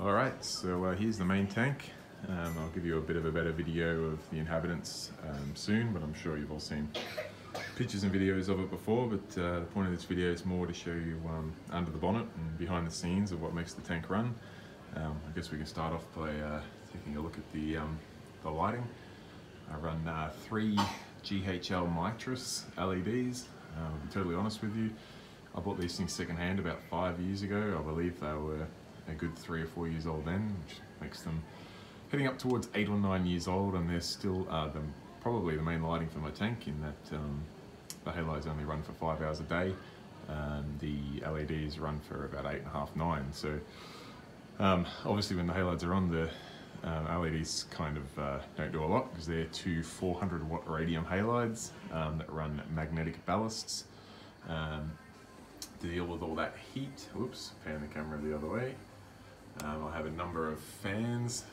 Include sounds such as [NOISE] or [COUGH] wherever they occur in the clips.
Alright, so uh, here's the main tank. Um, I'll give you a bit of a better video of the inhabitants um, soon, but I'm sure you've all seen pictures and videos of it before, but uh, the point of this video is more to show you um, under the bonnet and behind the scenes of what makes the tank run. Um, I guess we can start off by uh, taking a look at the, um, the lighting. I run uh, three GHL Mitras LEDs. Uh, I'll be totally honest with you, I bought these things secondhand about five years ago. I believe they were a good three or four years old then, which makes them heading up towards eight or nine years old, and they're still uh, the, probably the main lighting for my tank in that um, the halides only run for five hours a day. Um, the LEDs run for about eight and a half, nine. So um, obviously when the halides are on, the um, LEDs kind of uh, don't do a lot because they're two 400 watt radium halides um, that run magnetic ballasts. Um, to deal with all that heat, whoops, pan the camera the other way. Um, I have a number of fans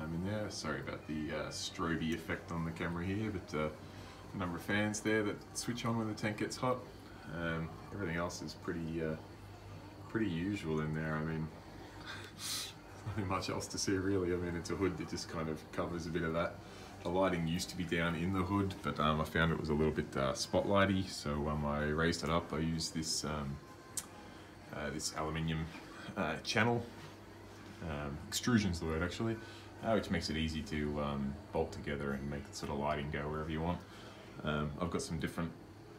um, in there. Sorry about the uh, strobe effect on the camera here, but uh, a number of fans there that switch on when the tank gets hot. Um, everything else is pretty uh, pretty usual in there. I mean, [LAUGHS] nothing much else to see really. I mean, it's a hood that just kind of covers a bit of that. The lighting used to be down in the hood, but um, I found it was a little bit uh, spotlighty, so um, I raised it up. I used this um, uh, this aluminium uh, channel, um, extrusion's the word actually, uh, which makes it easy to um, bolt together and make the sort of lighting go wherever you want. Um, I've got some different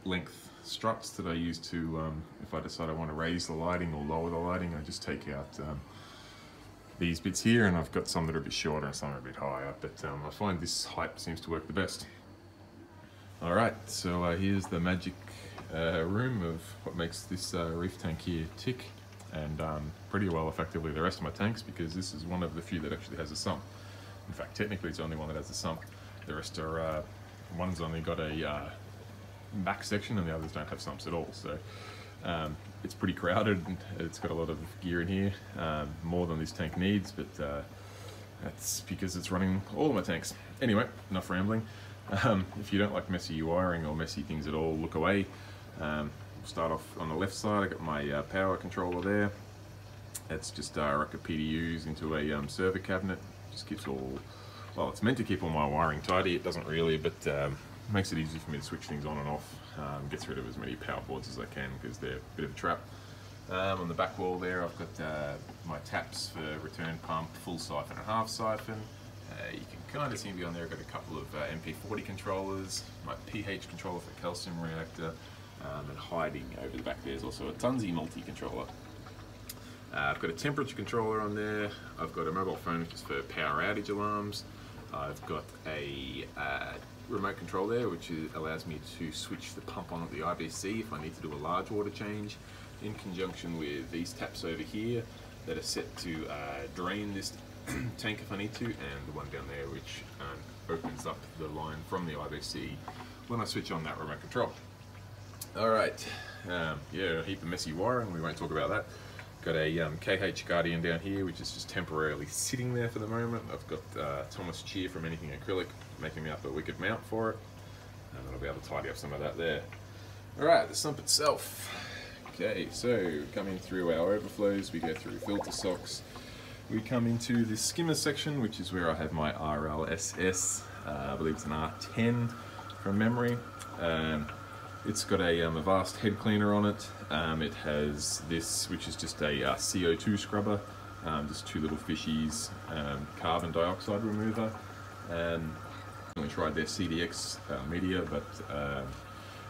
length struts that I use to, um, if I decide I want to raise the lighting or lower the lighting, I just take out um, these bits here and I've got some that are a bit shorter and some are a bit higher, but um, I find this height seems to work the best. Alright, so uh, here's the magic uh, room of what makes this uh, reef tank here tick and um, pretty well effectively the rest of my tanks because this is one of the few that actually has a sump. In fact, technically it's the only one that has a sump. The rest are, uh, one's only got a uh, back section and the others don't have sumps at all. So um, it's pretty crowded. And it's got a lot of gear in here, um, more than this tank needs, but uh, that's because it's running all of my tanks. Anyway, enough rambling. Um, if you don't like messy wiring or messy things at all, look away. Start off on the left side, I got my uh, power controller there. It's just uh, a PDUs into a um, server cabinet. Just keeps all, well, it's meant to keep all my wiring tidy. It doesn't really, but um, makes it easy for me to switch things on and off. Um, gets rid of as many power boards as I can because they're a bit of a trap. Um, on the back wall there, I've got uh, my taps for return pump, full siphon and half siphon. Uh, you can kind of see me on there, I've got a couple of uh, MP40 controllers, my pH controller for calcium reactor, um, and hiding over the back there is also a Tunze multi-controller. Uh, I've got a temperature controller on there, I've got a mobile phone which is for power outage alarms, I've got a uh, remote control there which is, allows me to switch the pump on at the IBC if I need to do a large water change in conjunction with these taps over here that are set to uh, drain this [CLEARS THROAT] tank if I need to and the one down there which um, opens up the line from the IBC when I switch on that remote control. Alright, um, yeah, a heap of messy wiring, we won't talk about that. Got a um, KH Guardian down here, which is just temporarily sitting there for the moment. I've got uh, Thomas Cheer from Anything Acrylic making me up a wicked mount for it. And I'll be able to tidy up some of that there. Alright, the sump itself. Okay, so coming through our overflows, we go through filter socks. We come into the skimmer section, which is where I have my RLSS. Uh, I believe it's an R10 from memory. Um, it's got a, um, Avast head cleaner on it. Um, it has this, which is just a uh, CO2 scrubber, um, just two little fishies, um, carbon dioxide remover. Um, I tried their CDX uh, media, but uh,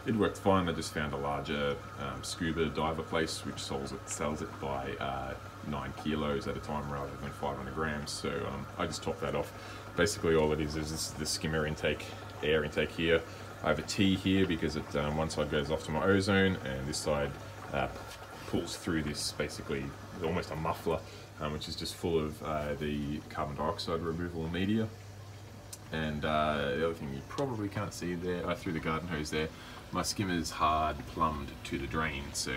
it worked fine. I just found a larger um, scuba diver place, which sells it, sells it by uh, nine kilos at a time rather than 500 grams. So I just topped that off. Basically, all it is is the skimmer intake, air intake here. I have a T here because it, um, one side goes off to my ozone and this side uh, pulls through this basically almost a muffler um, which is just full of uh, the carbon dioxide removal media. And uh, the other thing you probably can't see there, I threw the garden hose there, my skimmer is hard plumbed to the drain. So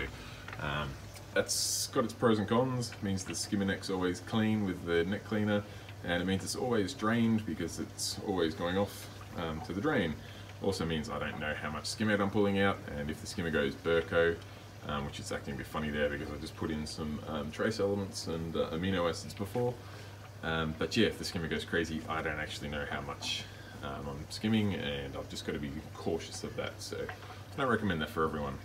um, that's got its pros and cons, it means the skimmer neck's always clean with the neck cleaner. And it means it's always drained because it's always going off um, to the drain. Also means I don't know how much skim out I'm pulling out, and if the skimmer goes Burko, um, which is acting a bit funny there because I just put in some um, trace elements and uh, amino acids before. Um, but yeah, if the skimmer goes crazy, I don't actually know how much um, I'm skimming and I've just got to be cautious of that. So I don't recommend that for everyone.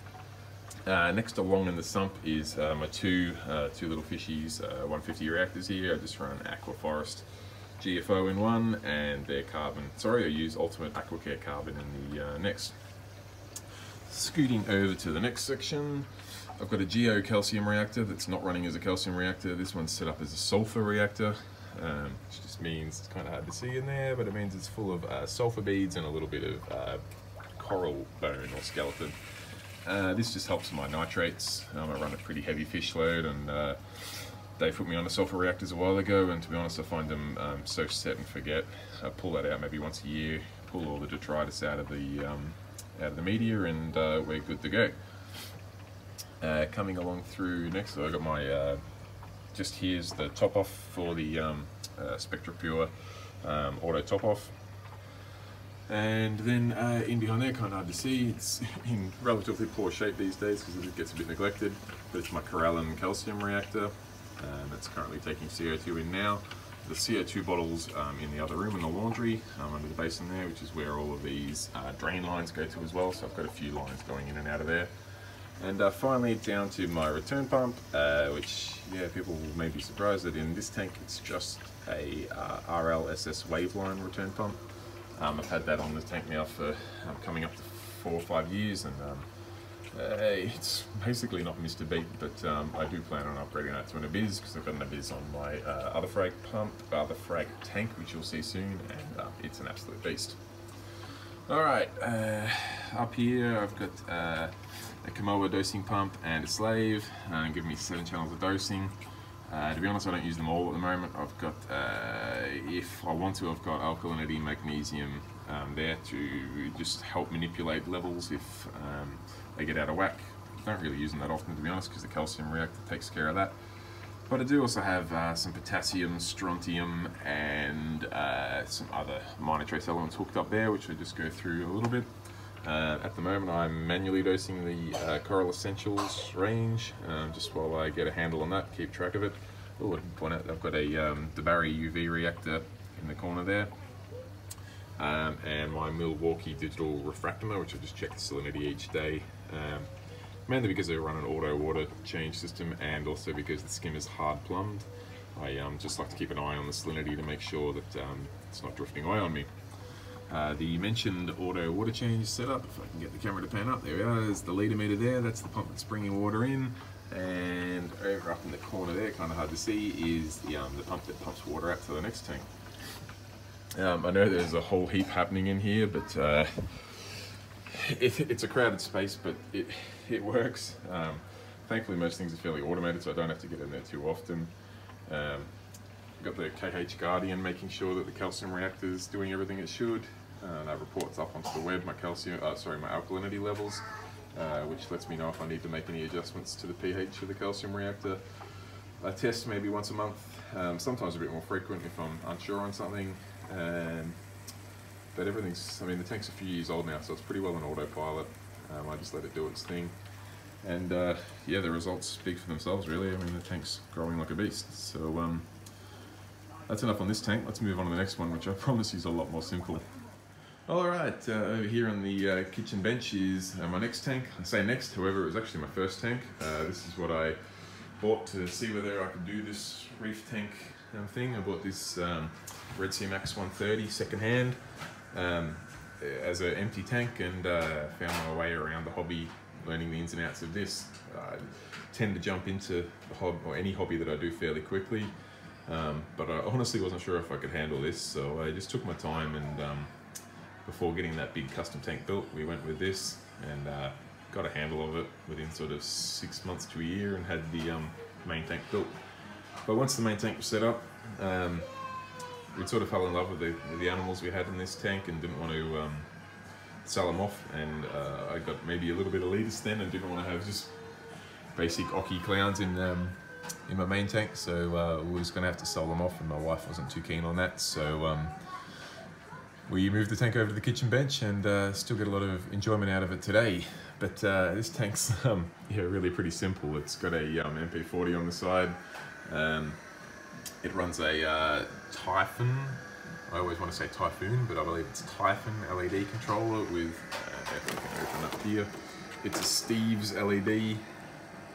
Uh, next along in the sump is uh, my two uh, two little fishies, uh, 150 reactors here. I just run Aquaforest GFO in one and their carbon. Sorry, I use Ultimate Aquacare carbon in the uh, next. Scooting over to the next section, I've got a Geo calcium reactor that's not running as a calcium reactor. This one's set up as a sulfur reactor, um, which just means it's kind of hard to see in there, but it means it's full of uh, sulfur beads and a little bit of uh, coral bone or skeleton. Uh, this just helps my nitrates. Um, I run a pretty heavy fish load and uh, they put me on the sulfur reactors a while ago and to be honest I find them um, so set and forget. I pull that out maybe once a year, pull all the detritus out of the um, out of the media and uh, we're good to go. Uh, coming along through next, I got my, uh, just here's the top off for the um, uh, Spectra Pure um, auto top off. And then uh, in behind there, kind of hard to see, it's [LAUGHS] in relatively poor shape these days because it gets a bit neglected, but it's my Korallin calcium reactor that's currently taking CO2 in now the CO2 bottles um, in the other room in the laundry um, under the basin there, which is where all of these uh, drain lines go to as well. So I've got a few lines going in and out of there. And uh, finally down to my return pump, uh, which yeah, people may be surprised that in this tank it's just a uh, RLSS Waveline return pump. Um, I've had that on the tank now for um, coming up to four or five years and um, uh, it's basically not a beat, but um, I do plan on upgrading that to an Abyzz because I've got an Abyzz on my uh, other frag pump, other frag tank, which you'll see soon, and uh, it's an absolute beast. Alright, uh, up here I've got uh, a Kamoer dosing pump and a slave, uh, giving me seven channels of dosing. to be honest, I don't use them all at the moment. I've got, if I want to, I've got alkalinity, magnesium um, there to just help manipulate levels if um, they get out of whack. Don't really use them that often to be honest because the calcium reactor takes care of that. But I do also have uh, some potassium, strontium, and uh, some other minor trace elements hooked up there, which I just go through a little bit. Uh, at the moment, I'm manually dosing the uh, Coral Essentials range, um, just while I get a handle on that, keep track of it. Oh, I point out I've got a um, Debari UV reactor in the corner there. Um, and my Milwaukee digital refractometer, which I just check the salinity each day um, mainly because they run an auto water change system and also because the skim is hard plumbed. I um, just like to keep an eye on the salinity to make sure that um, it's not drifting away on me. Uh, the mentioned auto water change setup, if I can get the camera to pan up, there we are, there's the liter meter there, that's the pump that's bringing water in, and over up in the corner there, kind of hard to see, is the, um, the pump that pumps water out to the next tank. Um, I know there's a whole heap happening in here, but uh, it, it's a crowded space, but it, it works. Um, thankfully, most things are fairly automated, so I don't have to get in there too often. Um, I've got the KH Guardian making sure that the calcium reactor is doing everything it should. Uh, that reports up onto the web my calcium, uh, sorry, my alkalinity levels, uh, which lets me know if I need to make any adjustments to the pH of the calcium reactor. I test maybe once a month, um, sometimes a bit more frequent if I'm unsure on something. Um, but everything's, I mean, the tank's a few years old now, so it's pretty well an autopilot. Um, I just let it do its thing. And uh, yeah, the results speak for themselves, really. I mean, the tank's growing like a beast. So um, that's enough on this tank. Let's move on to the next one, which I [LAUGHS] promise is a lot more simple. All right, uh, over here on the uh, kitchen bench is uh, my next tank. I say next, however, it was actually my first tank. Uh, this is what I bought to see whether I could do this reef tank um, thing. I bought this um, Red Sea Max 130 second hand um, as an empty tank and uh, found my way around the hobby, learning the ins and outs of this. I tend to jump into the hobby or any hobby that I do fairly quickly, um, but I honestly wasn't sure if I could handle this, so I just took my time and um, before getting that big custom tank built, we went with this and uh, got a handle of it within sort of six months to a year and had the um, main tank built. But once the main tank was set up, um, we sort of fell in love with the, the animals we had in this tank and didn't want to um, sell them off. And uh, I got maybe a little bit of elitist then and didn't want to have just basic Occy clowns in um, in my main tank. So uh, we was going to have to sell them off, and my wife wasn't too keen on that. So um, we moved the tank over to the kitchen bench and uh, still get a lot of enjoyment out of it today. But uh, this tank's [LAUGHS] um, yeah really pretty simple. It's got a um, MP40 on the side. It runs a uh, Typhon. I always want to say Typhoon, but I believe it's Typhon LED controller with. Uh, if I can open up here, it's a Steve's LED.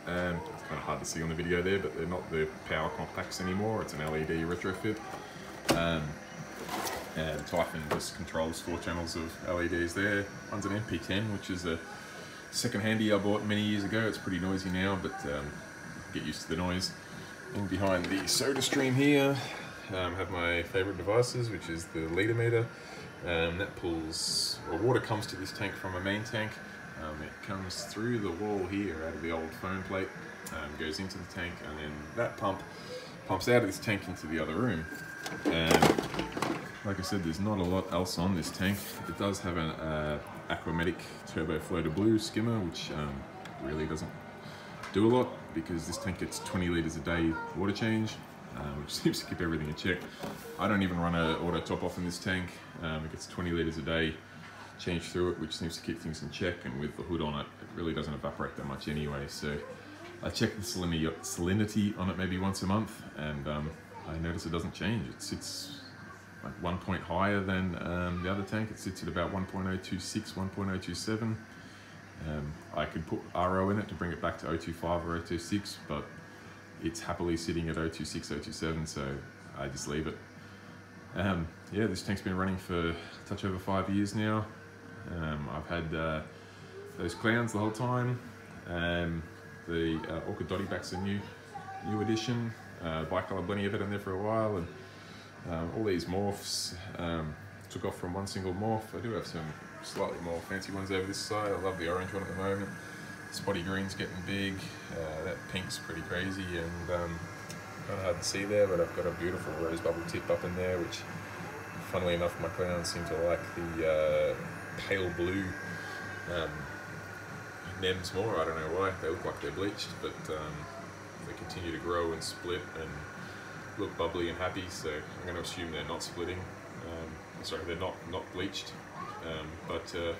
Um, it's kind of hard to see on the video there, but they're not the power compacts anymore. It's an LED retrofit. Um, and Typhon just controls four channels of LEDs there. One's an MP10, which is a second handy I bought many years ago. It's pretty noisy now, but um, get used to the noise. And behind the soda stream here, um, have my favorite devices, which is the liter meter. Um, that pulls, well, water comes to this tank from a main tank. Um, it comes through the wall here out of the old foam plate, um, goes into the tank, and then that pump pumps out of this tank into the other room. And like I said, there's not a lot else on this tank. It does have an uh, Aqua Medic Turbo Floater Blue skimmer, which um, really doesn't do a lot because this tank gets 20 litres a day water change, uh, which [LAUGHS] seems to keep everything in check. I don't even run an auto top off in this tank. Um, it gets 20 litres a day change through it, which seems to keep things in check. And with the hood on it, it really doesn't evaporate that much anyway. So I check the salinity on it maybe once a month, and um, I notice it doesn't change. It sits like one point higher than um, the other tank. It sits at about 1.026, 1.027. Um, I could put RO in it to bring it back to 025 or 026, but it's happily sitting at 026, 027, so I just leave it. Um, yeah, this tank's been running for touch over five years now. Um, I've had uh, those clowns the whole time. Um, the uh, Orchid Dotty back's a new, new addition. Uh, bicolor Blenny have had in there for a while, and um, all these morphs um, took off from one single morph. I do have some slightly more fancy ones over this side. I love the orange one at the moment. Spotty green's getting big. Uh, that pink's pretty crazy and um, kind of hard to see there, but I've got a beautiful rose bubble tip up in there, which funnily enough my clowns seem to like the uh, pale blue um, NEMs more. I don't know why. They look like they're bleached, but um, they continue to grow and split and look bubbly and happy, so I'm going to assume they're not splitting. Um, sorry, they're not not bleached. Um, but uh,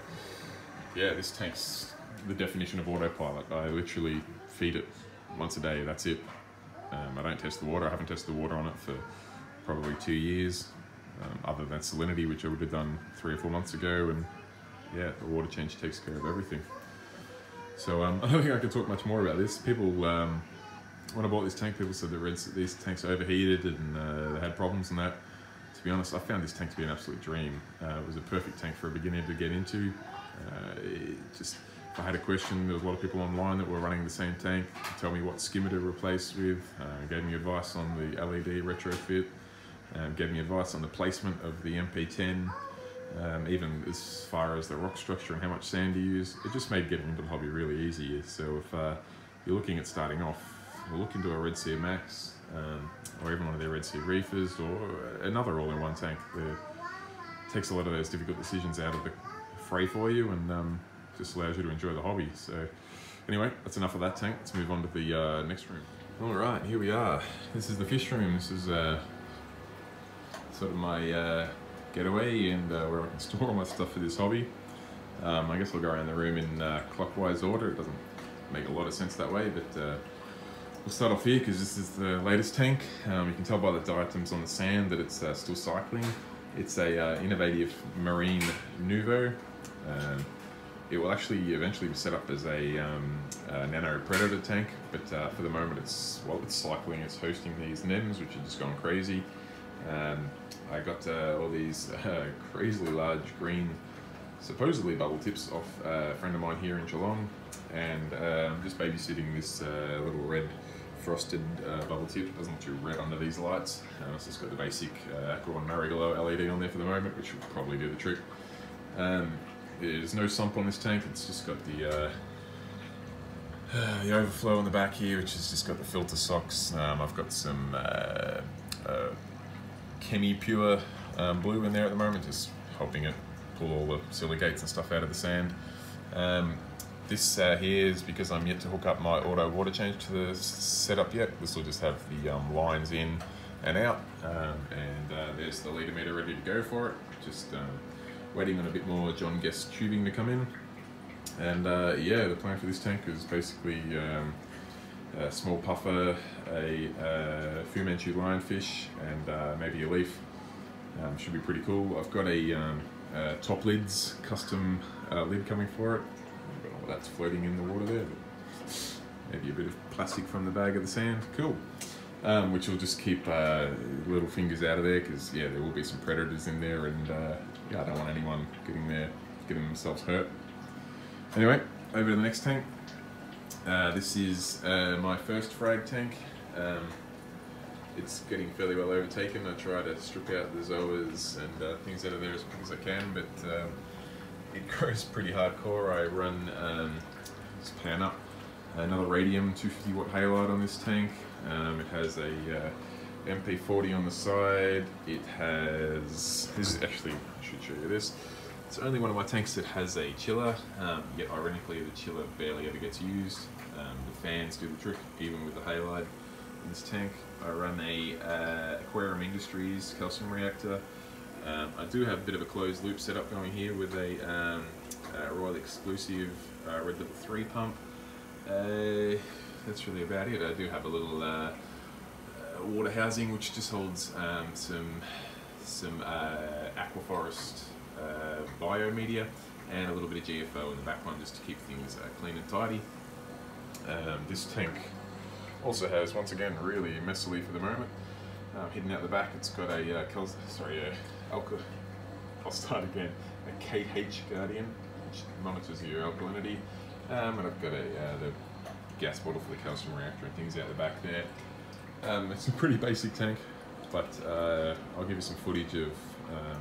yeah, this tank's the definition of autopilot. I literally feed it once a day. That's it. Um, I don't test the water. I haven't tested the water on it for probably two years, um, other than salinity, which I would have done three or four months ago. And yeah, the water change takes care of everything. So um, [LAUGHS] I don't think I can talk much more about this. People um, when I bought this tank, people said that these tanks overheated and uh, they had problems and that. To be honest, I found this tank to be an absolute dream. Uh, it was a perfect tank for a beginner to get into. Uh, just, if I had a question, there was a lot of people online that were running the same tank to tell me what skimmer to replace with, uh, gave me advice on the LED retrofit, um, gave me advice on the placement of the MP10, um, even as far as the rock structure and how much sand to use. It just made getting into the hobby really easy. So if uh, you're looking at starting off, look into a Red Sea Max um, or even one of their Red Sea Reefers or another all-in-one tank. It takes a lot of those difficult decisions out of the fray for you and um, just allows you to enjoy the hobby. So anyway, that's enough of that tank. Let's move on to the uh, next room. All right, here we are. This is the fish room. This is uh, sort of my uh, getaway and uh, where I can [LAUGHS] store all my stuff for this hobby. Um, I guess I'll go around the room in uh, clockwise order. It doesn't make a lot of sense that way, but uh, We'll start off here because this is the latest tank. Um, you can tell by the diatoms on the sand that it's uh, still cycling. It's a uh, innovative marine Nuvo. Um, it will actually eventually be set up as a, um, a nano predator tank, but uh, for the moment it's while it's cycling, it's hosting these NEMs, which are just going crazy. Um, I got uh, all these [LAUGHS] uh, crazily large green, supposedly bubble tips off uh, a friend of mine here in Geelong, and I'm just babysitting this little red frosted uh, bubble tip. Doesn't look too red under these lights. Uh, it's just got the basic uh, Aqua Marigolo LED on there for the moment, which will probably do the trick. Um, there's no sump on this tank. It's just got the uh, [SIGHS] the overflow on the back here, which has just got the filter socks. Um, I've got some uh, uh, Chemi Pure um, blue in there at the moment, just helping it pull all the silicates and stuff out of the sand. Um, this uh, here is because I'm yet to hook up my auto water change to the setup yet. This will just have the um, lines in and out. Um, and uh, there's the liter meter ready to go for it. just um, waiting on a bit more John Guest tubing to come in. And uh, yeah, the plan for this tank is basically um, a small puffer, a uh, Fu Manchu lionfish, and uh, maybe a leaf. Um, should be pretty cool. I've got a um, uh, top lids custom uh, lid coming for it. I don't know what that's floating in the water there. maybe a bit of plastic from the bag of the sand. Cool. Um, which will just keep uh, little fingers out of there because yeah, there will be some predators in there, and uh, yeah, I don't want anyone getting there, getting themselves hurt. Anyway, over to the next tank. Uh, this is uh, my first frag tank. Um, it's getting fairly well overtaken. I try to strip out the zoas and uh, things out of there as quick as I can, but um, it grows pretty hardcore. I run um, this pan up, another radium 250 watt halide on this tank. Um, it has a uh, MP40 on the side. It has, this is actually, I should show you this. It's only one of my tanks that has a chiller, um, yet ironically the chiller barely ever gets used. Um, the fans do the trick, even with the halide in this tank. I run a uh, Aquarium Industries calcium reactor. Um, I do have a bit of a closed loop setup going here with a, um, a Royal Exclusive uh, Red Level 3 pump. Uh, that's really about it. I do have a little uh, uh, water housing which just holds um, some some uh, aquaforest uh, biomedia and a little bit of GFO in the back one just to keep things clean and tidy. Um, this tank also has, once again, really messily for the moment. Um, hidden out the back, it's got a, uh, sorry, alka, I'll start again, a KH Guardian, which monitors your alkalinity. Um, and I've got a, uh, the gas bottle for the calcium reactor and things out the back there. Um, it's a pretty basic tank, but uh, I'll give you some footage of um,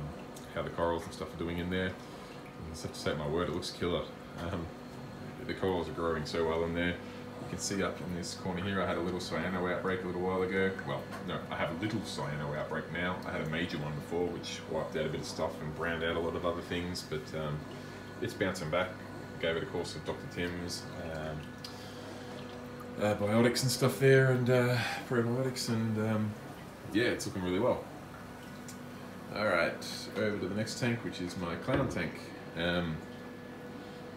how the corals and stuff are doing in there. I just to say my word, it looks killer. Um, the corals are growing so well in there. You can see up in this corner here, I had a little cyano outbreak a little while ago. Well, no, I have a little cyano outbreak now. I had a major one before, which wiped out a bit of stuff and browned out a lot of other things, but um, it's bouncing back. Gave it a course of Dr. Tim's, um, uh, biotics and stuff there, and uh, probiotics, and um, yeah, it's looking really well. Alright, over to the next tank, which is my clown tank. Um,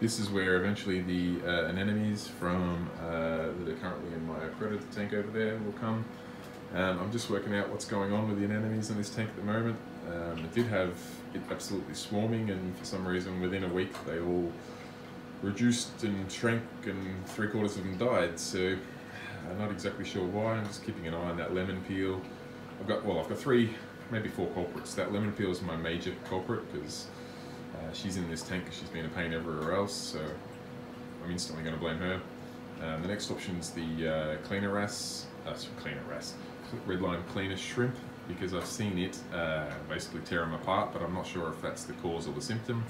this is where eventually the uh, anemones from uh, that are currently in my predator tank over there will come. Um, I'm just working out what's going on with the anemones in this tank at the moment. Um, it did have it absolutely swarming and for some reason within a week they all reduced and shrank and three quarters of them died. So I'm not exactly sure why. I'm just keeping an eye on that lemon peel. I've got, well, I've got three maybe four culprits. That lemon peel is my major culprit because uh, she's in this tank because she's been a pain everywhere else, so I'm instantly going to blame her. Um, the next option is the uh, cleaner wrasse, uh, cleaner wrasse, redline cleaner shrimp because I've seen it uh, basically tear them apart, but I'm not sure if that's the cause or the symptom.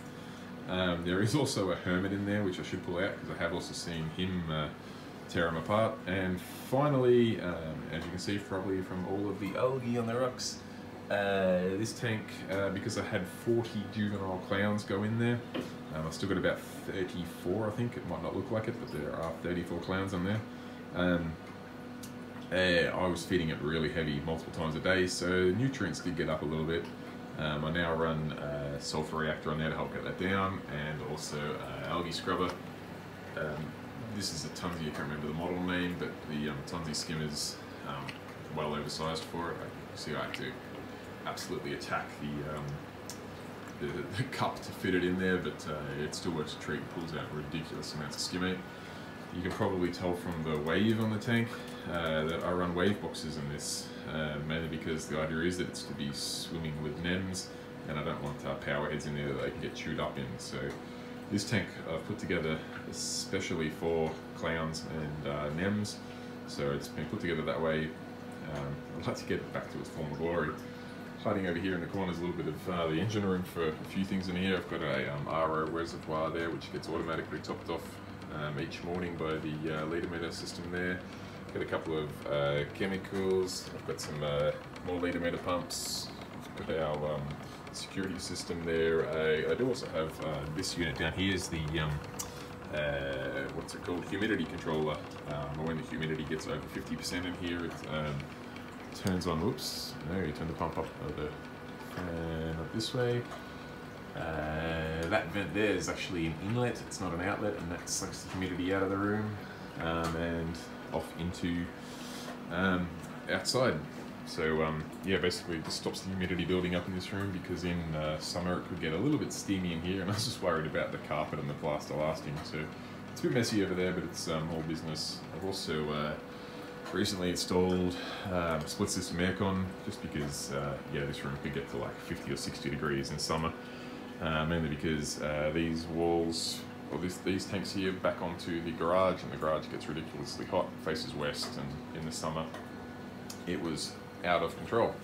Um, there is also a hermit in there, which I should pull out because I have also seen him uh, tear them apart. And finally, um, as you can see probably from all of the algae on the rocks, uh, this tank, uh, because I had 40 juvenile clowns go in there, um, I've still got about 34 I think, it might not look like it, but there are 34 clowns on there. Um, uh, I was feeding it really heavy multiple times a day, so nutrients did get up a little bit. Um, I now run a sulfur reactor on there to help get that down, and also algae scrubber. Um, this is a Tunze, I can't remember the model name, but the um, Tunze skim is um, well oversized for it. I see I have to absolutely attack the, um, the, the, cup to fit it in there, but uh, it still works a treat, and pulls out ridiculous amounts of skimmate. You can probably tell from the wave on the tank uh, that I run wave boxes in this, uh, mainly because the idea is that it's to be swimming with NEMs, and I don't want uh, power heads in there that they can get chewed up in. So this tank I've put together especially for clowns and uh, NEMs, so it's been put together that way. Um, I'd like to get it back to its former glory hiding over here in the corner is a little bit of uh, the engine room for a few things in here. I've got a um, RO reservoir there which gets automatically topped off um, each morning by the uh, liter meter system there. Got a couple of uh, chemicals. I've got some uh, more liter meter pumps. I've got our um, security system there. I, I do also have uh, this unit down here is the um, uh, what's it called humidity controller. Um, when the humidity gets over 50% in here, um, turns on, whoops, no, you turn the pump up the fan up this way. Uh, that vent there is actually an inlet, it's not an outlet, and that sucks the humidity out of the room um, and off into um, outside. So um, yeah, basically it just stops the humidity building up in this room because in uh, summer it could get a little bit steamy in here and [LAUGHS] I was just worried about the carpet and the plaster lasting. So it's a bit messy over there, but it's um, all business. I've also uh, recently installed um, split system aircon just because uh, yeah, this room could get to like 50 or 60 degrees in summer. Uh, mainly because uh, these walls, or this, these tanks here, back onto the garage, and the garage gets ridiculously hot, faces west, and in the summer it was out of control.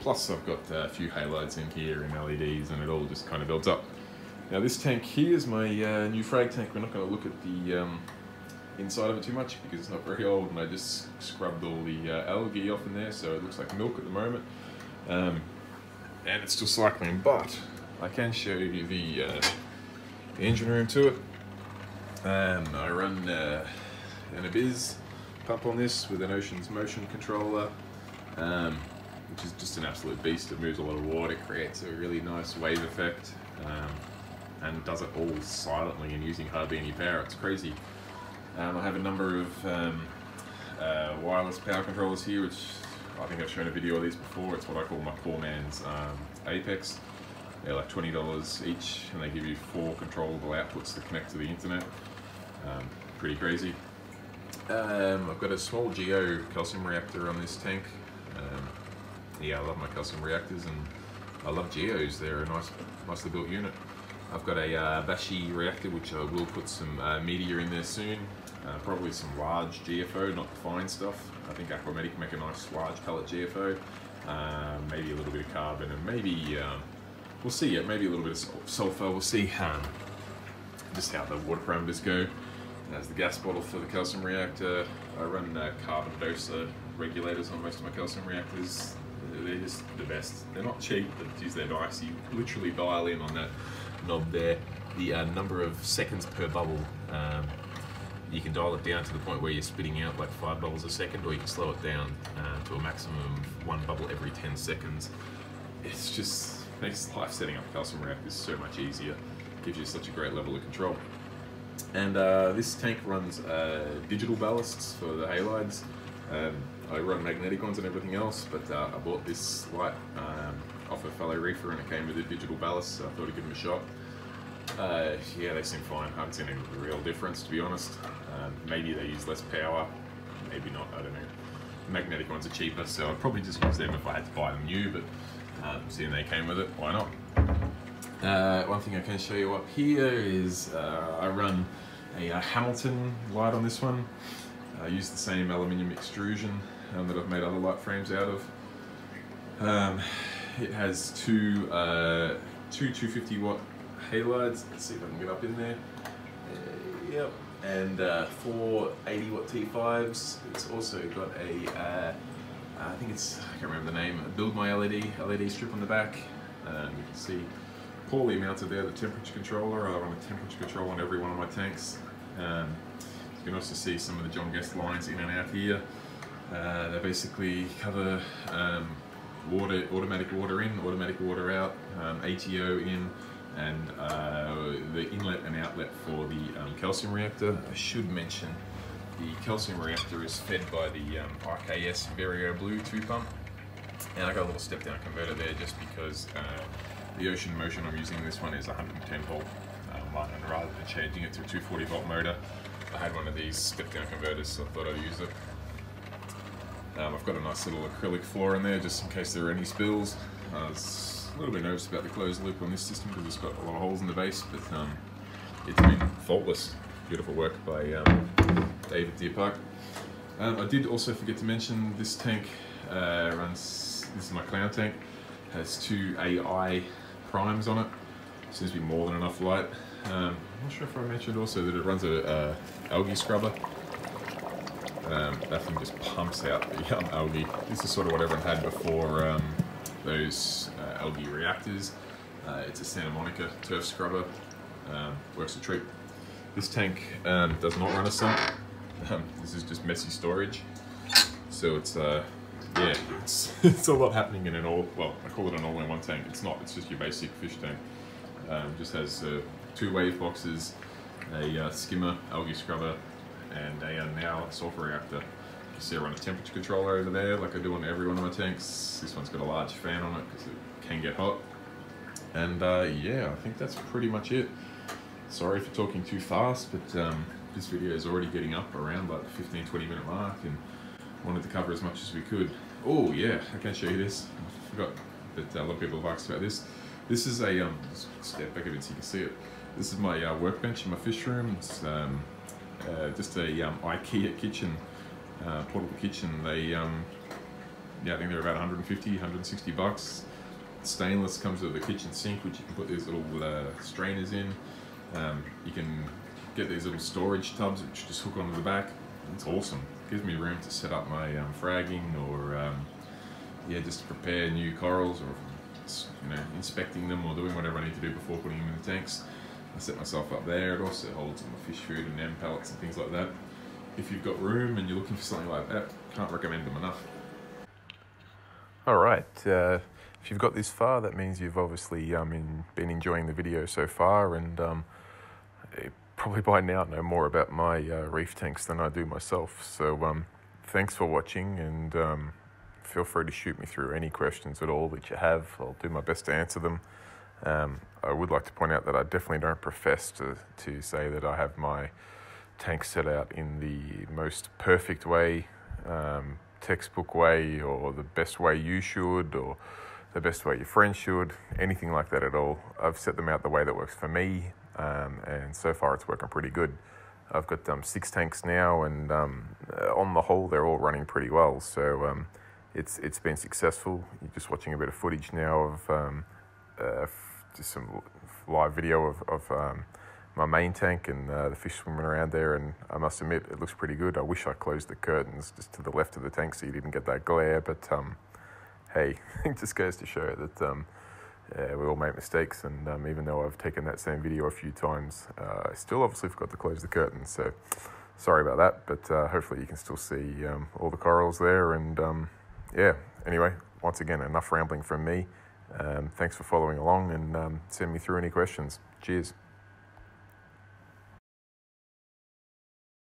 Plus, I've got a few halides in here and LEDs, and it all just kind of builds up. Now, this tank here is my uh, new frag tank. We're not going to look at the um, inside of it too much because it's not very old, and I just scrubbed all the uh, algae off in there, so it looks like milk at the moment. Um, and it's still cycling, but I can show you the, uh, the engine room to it. Um, I run uh, an Abyzz pump on this with an Ocean's motion controller, um, which is just an absolute beast. It moves a lot of water, creates a really nice wave effect, um, and does it all silently and using hardly any power. It's crazy. Um, I have a number of um, uh, wireless power controllers here, which I think I've shown a video of these before. It's what I call my poor man's um, Apex. They're like $20 each and they give you four controllable outputs to connect to the internet. Um, pretty crazy. Um, I've got a small Geo calcium reactor on this tank. Um, yeah, I love my calcium reactors and I love Geos. They're a nice, nicely built unit. I've got a uh, Bashi reactor which I will put some uh, media in there soon. Uh, probably some large GFO, not the fine stuff. I think Aqua Medic make a nice large pellet GFO. Uh, maybe a little bit of carbon and maybe um, we'll see. Yeah, maybe a little bit of sulfur. We'll see um, just how the water parameters go. As the gas bottle for the calcium reactor, I run uh, carbon doser regulators on most of my calcium reactors. They're just the best. They're not cheap, but geez, they're nice. You literally dial in on that knob there the uh, number of seconds per bubble. Um, you can dial it down to the point where you're spitting out like five bubbles a second, or you can slow it down uh, to a maximum of one bubble every 10 seconds. It's just makes life setting up calcium reactors so much easier. Gives you such a great level of control. And uh, this tank runs uh, digital ballasts for the halides. Um, I run magnetic ones and everything else, but uh, I bought this light um, off a fellow reefer and it came with a digital ballast, so I thought I'd give them a shot. Uh, yeah, they seem fine. I haven't seen any real difference, to be honest. Um, maybe they use less power, maybe not, I don't know. magnetic ones are cheaper, so I'd probably just use them if I had to buy them new, but um, seeing they came with it, why not? Uh, one thing I can show you up here is uh, I run a, uh, Hamilton light on this one. I use the same aluminium extrusion um, that I've made other light frames out of. Um, it has two, uh, two 250 watt halides. Let's see if I can get up in there. Uh, yep. And uh, four 80 watt T5s. It's also got a uh, I think it's, I can't remember the name, Build My LED, LED strip on the back. Um, you can see poorly mounted there, the temperature controller. I run a temperature control on every one of my tanks. Um, you can also see some of the John Guest lines in and out here. Uh, they basically cover um, water, automatic water in, automatic water out, um, ATO in, and uh, the inlet and outlet for the um, calcium reactor. I should mention the calcium reactor is fed by the um, RKS Vario Blue 2 pump. And I got a little step down converter there just because uh, the Ocean Motion I'm using this one is 110 volt um, and rather than changing it to a 240 volt motor, I had one of these step down converters, so I thought I'd use it. Um, I've got a nice little acrylic floor in there just in case there are any spills. I was a little bit nervous about the closed loop on this system because it's got a lot of holes in the base, but um, it's been faultless. Beautiful work by um, David Deer Park. Um, I did also forget to mention this tank uh, runs, this is my clown tank, has two AI primes on it. Seems to be more than enough light. Um, I'm not sure if I mentioned also that it runs a, a algae scrubber. Um, that thing just pumps out the [LAUGHS] um, algae. This is sort of what everyone had before um, those uh, algae reactors. Uh, it's a Santa Monica turf scrubber. Um, works a treat. This tank um, does not run a sump. [LAUGHS] Um, this is just messy storage. So it's, uh, yeah, it's, [LAUGHS] it's a lot happening in an all, well, I call it an all-in-one tank. It's not, it's just your basic fish tank. Just has uh, two wave boxes, a uh, skimmer, algae scrubber, and a uh, now sulfur reactor. You see I run a temperature controller over there like I do on every one of my tanks. This one's got a large fan on it because it can get hot. And uh, yeah, I think that's pretty much it. Sorry for talking too fast, but um, this video is already getting up around like the 15 20 minute mark and wanted to cover as much as we could. Oh yeah, I can show you this. I forgot that a lot of people have asked about this. This is a, um, step back a bit so you can see it. This is my uh, workbench in my fish room. It's um, uh, just a um, IKEA kitchen, uh, portable kitchen. They, um, yeah, I think they're about 150, 160 bucks. Stainless comes with a kitchen sink, which you can put these little uh, strainers in. Um, you can get these little storage tubs which just hook onto the back. It's awesome. gives me room to set up my um, fragging or um, yeah, just to prepare new corals or you know inspecting them or doing whatever I need to do before putting them in the tanks. I set myself up there. It also holds all my fish food and M pellets and things like that. If you've got room and you're looking for something like that, can't recommend them enough. All right. Uh, if you've got this far, that means you've obviously um, in, been enjoying the video so far, and um, probably by now know more about my uh, reef tanks than I do myself. So um, thanks for watching, and um, feel free to shoot me through any questions at all that you have. I'll do my best to answer them. Um, I would like to point out that I definitely don't profess to, to say that I have my tank set out in the most perfect way, um, textbook way, or the best way you should, or the best way your friends should, anything like that at all. I've set them out the way that works for me, um, and so far it's working pretty good. I've got um, six tanks now, and um, uh, on the whole, they're all running pretty well. So um, it's it's been successful. You're just watching a bit of footage now of um, uh, just some live video of, of um, my main tank and uh, the fish swimming around there. And I must admit, it looks pretty good. I wish I closed the curtains just to the left of the tank so you didn't get that glare. But hey, [LAUGHS] it just goes to show that uh, we all make mistakes, and um, even though I've taken that same video a few times, uh, I still obviously forgot to close the curtains. So sorry about that, but uh, hopefully you can still see um, all the corals there. And um, yeah, anyway, once again, enough rambling from me. Um, thanks for following along, and um, send me through any questions. Cheers.